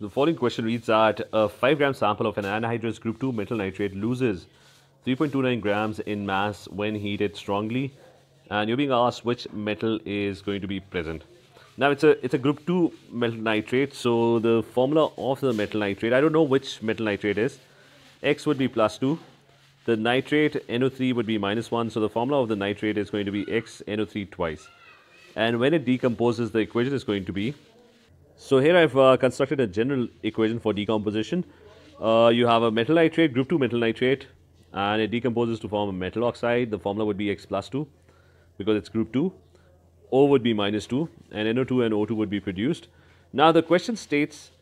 The following question reads that a 5 gram sample of an anhydrous group 2 metal nitrate loses 3.29 grams in mass when heated strongly. And you're being asked which metal is going to be present. Now it's a it's a group 2 metal nitrate so the formula of the metal nitrate I don't know which metal nitrate is. X would be plus 2 the nitrate NO3 would be minus 1 so the formula of the nitrate is going to be X NO3 twice. And when it decomposes the equation is going to be so here I've uh, constructed a general equation for decomposition. Uh, you have a metal nitrate, group 2 metal nitrate, and it decomposes to form a metal oxide. The formula would be X plus 2 because it's group 2. O would be minus 2, and NO2 and O2 would be produced. Now the question states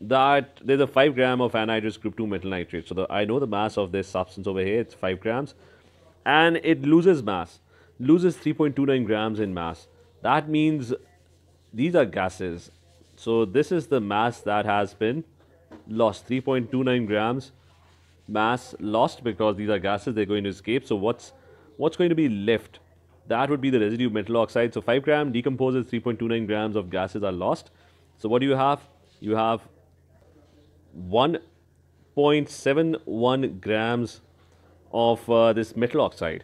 that there's a 5 gram of anhydrous group 2 metal nitrate. So the, I know the mass of this substance over here, it's 5 grams, and it loses mass, loses 3.29 grams in mass. That means these are gases so this is the mass that has been lost. 3.29 grams mass lost because these are gases they're going to escape. So what's what's going to be left? That would be the residue metal oxide. So 5 gram decomposes 3.29 grams of gases are lost. So what do you have? You have 1.71 grams of uh, this metal oxide.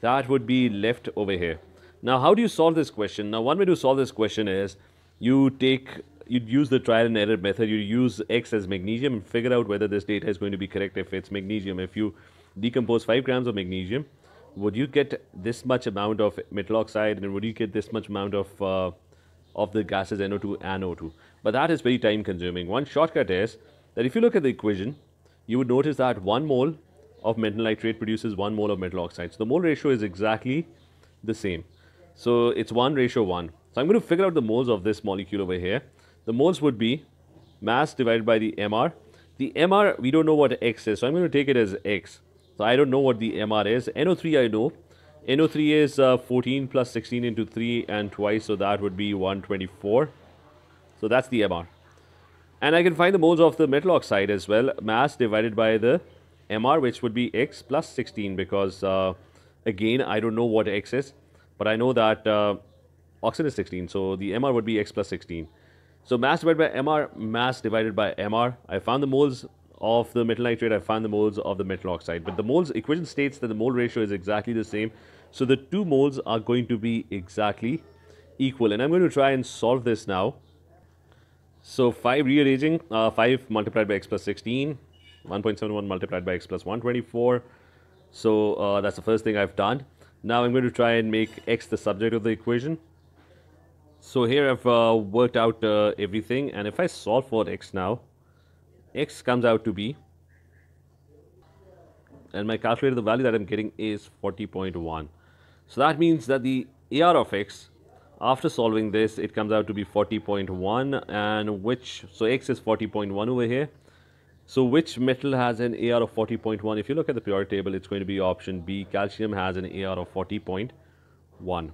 That would be left over here. Now how do you solve this question? Now one way to solve this question is you take you'd use the trial and error method. You use x as magnesium and figure out whether this data is going to be correct if it's magnesium. If you decompose 5 grams of magnesium would you get this much amount of metal oxide and would you get this much amount of uh, of the gases NO2 and O2 but that is very time consuming. One shortcut is that if you look at the equation you would notice that 1 mole of metal nitrate produces 1 mole of metal oxide. So the mole ratio is exactly the same. So it's 1 ratio 1 so I'm going to figure out the moles of this molecule over here. The moles would be mass divided by the MR. The MR, we don't know what X is, so I'm going to take it as X. So I don't know what the MR is. NO3 I know. NO3 is uh, 14 plus 16 into 3 and twice, so that would be 124. So that's the MR. And I can find the moles of the metal oxide as well. Mass divided by the MR, which would be X plus 16 because, uh, again, I don't know what X is. But I know that uh, oxygen is 16, so the MR would be X plus 16. So mass divided by MR, mass divided by MR. I found the moles of the metal nitrate, I found the moles of the metal oxide. But the moles equation states that the mole ratio is exactly the same. So the two moles are going to be exactly equal. And I'm going to try and solve this now. So 5 rearranging, uh, 5 multiplied by x plus 16, 1.71 multiplied by x plus 124. So uh, that's the first thing I've done. Now I'm going to try and make x the subject of the equation. So here I've uh, worked out uh, everything and if I solve for x now, x comes out to be and my calculator the value that I'm getting is 40.1. So that means that the AR of x after solving this it comes out to be 40.1 and which so x is 40.1 over here. So which metal has an AR of 40.1? If you look at the periodic table it's going to be option B calcium has an AR of 40.1.